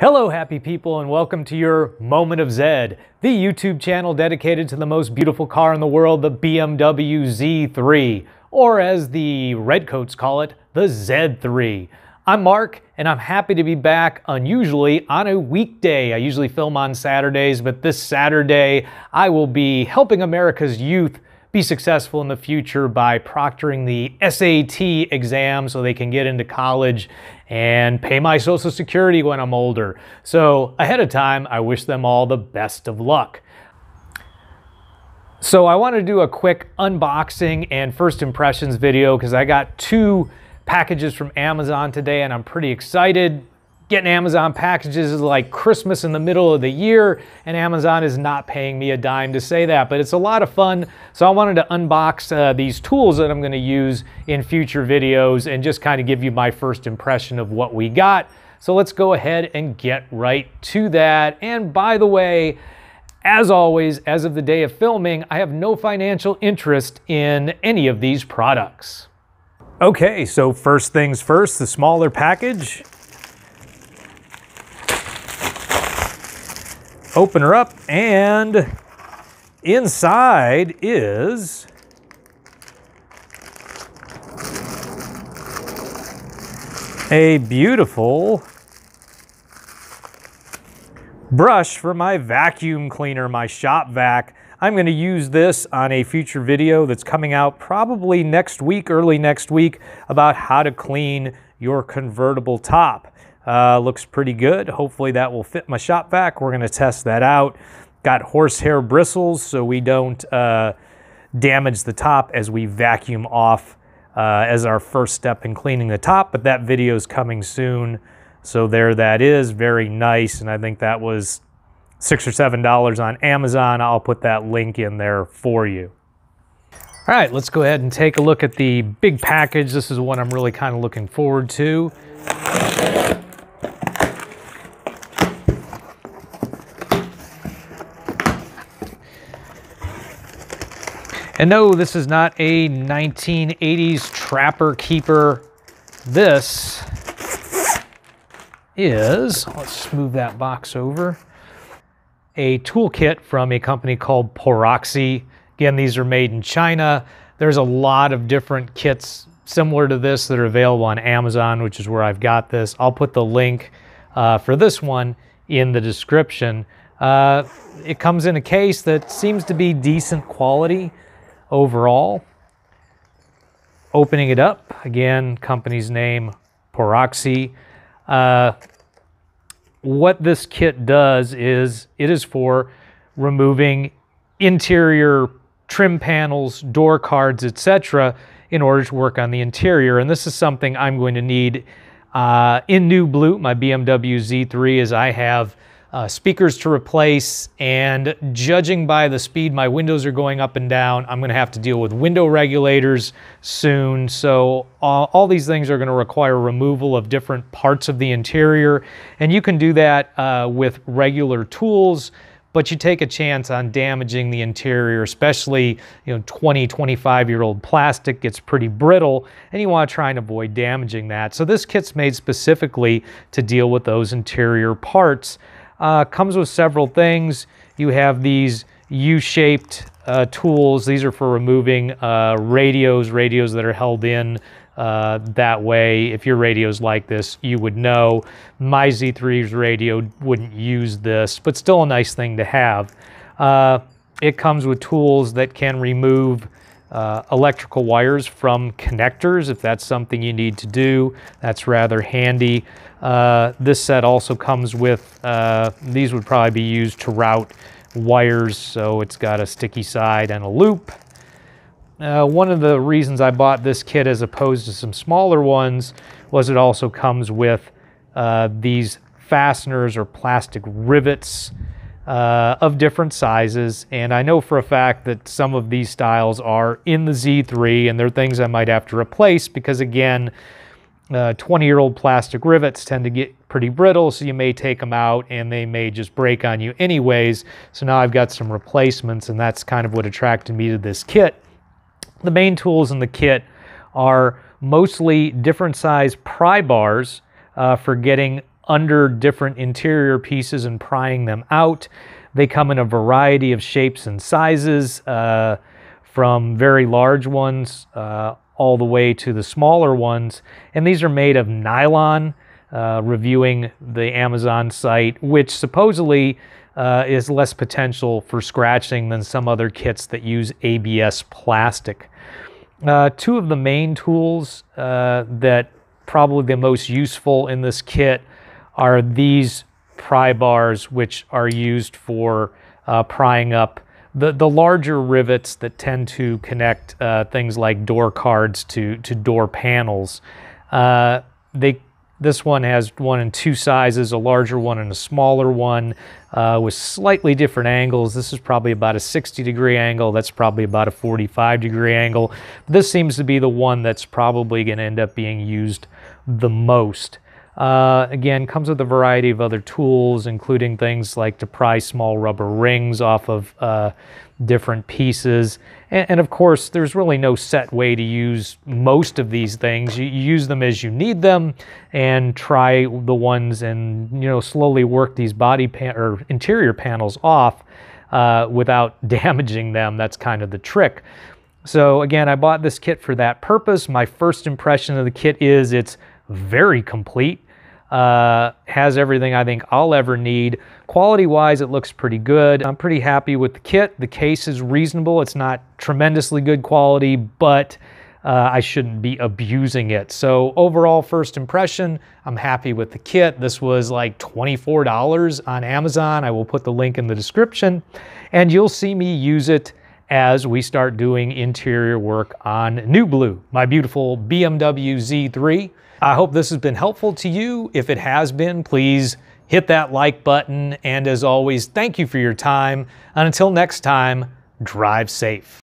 Hello, happy people, and welcome to your Moment of Zed, the YouTube channel dedicated to the most beautiful car in the world, the BMW Z3, or as the Redcoats call it, the Z3. I'm Mark, and I'm happy to be back unusually on a weekday. I usually film on Saturdays, but this Saturday I will be helping America's youth be successful in the future by proctoring the SAT exam so they can get into college and pay my Social Security when I'm older. So, ahead of time, I wish them all the best of luck. So, I want to do a quick unboxing and first impressions video because I got two packages from Amazon today and I'm pretty excited getting Amazon packages is like Christmas in the middle of the year, and Amazon is not paying me a dime to say that, but it's a lot of fun. So I wanted to unbox uh, these tools that I'm going to use in future videos and just kind of give you my first impression of what we got. So let's go ahead and get right to that. And by the way, as always, as of the day of filming, I have no financial interest in any of these products. Okay, so first things first, the smaller package. Open her up and inside is a beautiful brush for my vacuum cleaner, my shop vac. I'm going to use this on a future video that's coming out probably next week, early next week, about how to clean your convertible top. Uh, looks pretty good. Hopefully that will fit my shop vac. We're going to test that out. Got horsehair bristles so we don't uh, damage the top as we vacuum off uh, as our first step in cleaning the top, but that video is coming soon. So there that is, very nice, and I think that was six or seven dollars on Amazon. I'll put that link in there for you. All right, let's go ahead and take a look at the big package. This is one I'm really kind of looking forward to. And no, this is not a 1980s Trapper Keeper. This is, let's move that box over, a toolkit from a company called Poraxy. Again, these are made in China. There's a lot of different kits similar to this that are available on Amazon, which is where I've got this. I'll put the link uh, for this one in the description. Uh, it comes in a case that seems to be decent quality overall. Opening it up, again, company's name, Poraxy. Uh, what this kit does is it is for removing interior trim panels, door cards, etc., in order to work on the interior. And this is something I'm going to need uh, in New Blue, my BMW Z3, as I have uh, speakers to replace, and judging by the speed my windows are going up and down, I'm going to have to deal with window regulators soon. So all, these things are going to require removal of different parts of the interior, and you can do that uh, with regular tools but you take a chance on damaging the interior, especially you know 20, 25 year old plastic gets pretty brittle, and you want to try and avoid damaging that. So this kit's made specifically to deal with those interior parts. Uh, comes with several things. You have these U-shaped uh, tools. These are for removing uh, radios, radios that are held in uh, that way. If your radio's like this, you would know. My Z3's radio wouldn't use this, but still a nice thing to have. Uh, it comes with tools that can remove uh, electrical wires from connectors if that's something you need to do. That's rather handy. Uh, this set also comes with, uh, these would probably be used to route wires, so it's got a sticky side and a loop. One of the reasons I bought this kit as opposed to some smaller ones was it also comes with uh, these fasteners or plastic rivets uh, of different sizes. And I know for a fact that some of these styles are in the Z3 and they're things I might have to replace because again, 20-year-old uh, plastic rivets tend to get pretty brittle, so you may take them out and they may just break on you anyways. So now I've got some replacements and that's kind of what attracted me to this kit. The main tools in the kit are mostly different size pry bars uh, for getting under different interior pieces and prying them out. They come in a variety of shapes and sizes, uh, from very large ones uh, all the way to the smaller ones. And these are made of nylon, uh, reviewing the Amazon site, which supposedly uh, is less potential for scratching than some other kits that use ABS plastic. Uh, two of the main tools uh, that probably the most useful in this kit are these pry bars, which are used for uh, prying up the, the larger rivets that tend to connect uh, things like door cards to, to door panels. Uh, they this one has one in two sizes, a larger one and a smaller one uh, with slightly different angles. This is probably about a 60 degree angle. That's probably about a 45 degree angle. This seems to be the one that's probably going to end up being used the most. Uh, again, comes with a variety of other tools, including things like to pry small rubber rings off of uh, different pieces. And, and, of course, there's really no set way to use most of these things. You, you use them as you need them and try the ones and, you know, slowly work these body pan or interior panels off uh, without damaging them. That's kind of the trick. So again, I bought this kit for that purpose. My first impression of the kit is it's very complete. Uh, has everything I think I'll ever need. Quality wise, it looks pretty good. I'm pretty happy with the kit. The case is reasonable. It's not tremendously good quality, but uh, I shouldn't be abusing it. So overall first impression, I'm happy with the kit. This was like $24 on Amazon. I will put the link in the description and you'll see me use it as we start doing interior work on New Blue, my beautiful BMW Z3. I hope this has been helpful to you. If it has been, please hit that like button. And as always, thank you for your time. And until next time, drive safe.